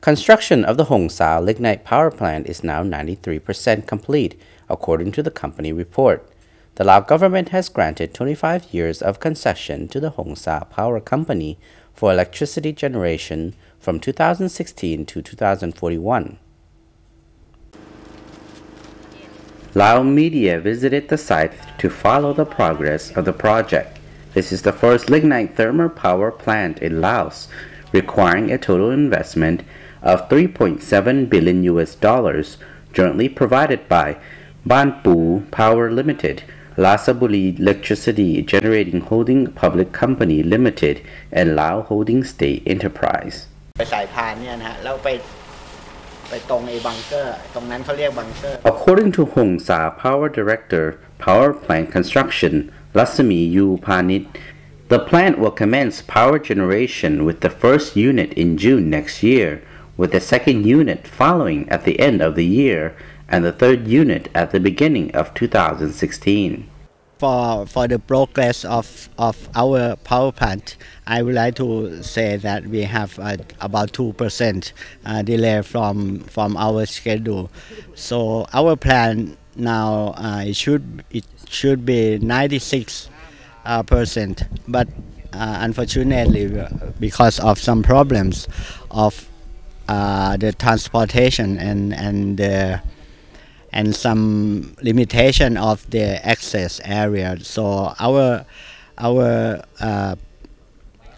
Construction of the Hongsa lignite power plant is now 93% complete, according to the company report. The Lao government has granted 25 years of concession to the Hongsa Power Company for electricity generation from 2016 to 2041. Lao media visited the site to follow the progress of the project. This is the first lignite thermal power plant in Laos, requiring a total investment of 3.7 billion US dollars jointly provided by Banpu Power Limited, Ratchaburi Electricity Generating Holding Public Company Limited, and Lao Holding State Enterprise. According to Hongsa Power Director, Power Plant Construction, Rassamee Youpanich, the plant will commence power generation with the first unit in June next year with the second unit following at the end of the year, and the third unit at the beginning of 2016. for for the progress of of our power plant, I would like to say that we have uh, about two percent uh, delay from from our schedule. So our plan now uh, it should it should be ninety six uh, percent, but uh, unfortunately because of some problems of uh, the transportation and and the and some limitation of the access area. So our our uh,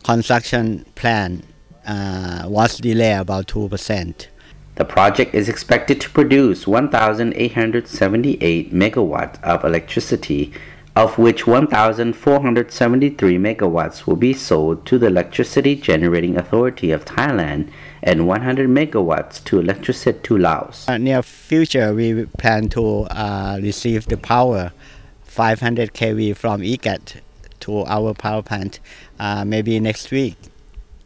construction plan uh, was delayed about two percent. The project is expected to produce 1,878 megawatts of electricity, of which 1,473 megawatts will be sold to the Electricity Generating Authority of Thailand and 100 megawatts to Electricite du Laos. Uh, near future, we plan to uh, receive the power 500 kV from EGAT to our power plant uh, maybe next week.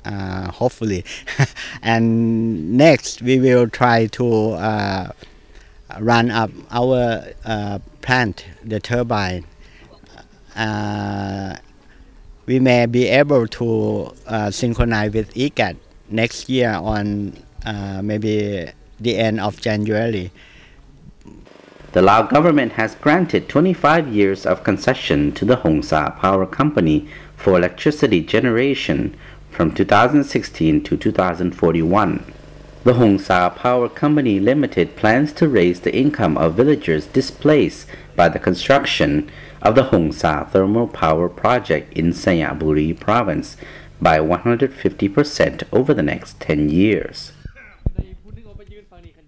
Uh, hopefully, and next we will try to uh, run up our uh, plant, the turbine. Uh, we may be able to uh, synchronize with EGAT next year on uh, maybe the end of January. The Lao government has granted 25 years of concession to the Hongsa Power Company for electricity generation from 2016 to 2041. The Hongsa Power Company Limited plans to raise the income of villagers displaced by the construction of the Hongsa Thermal Power Project in Sayaburi Province by 150% over the next 10 years.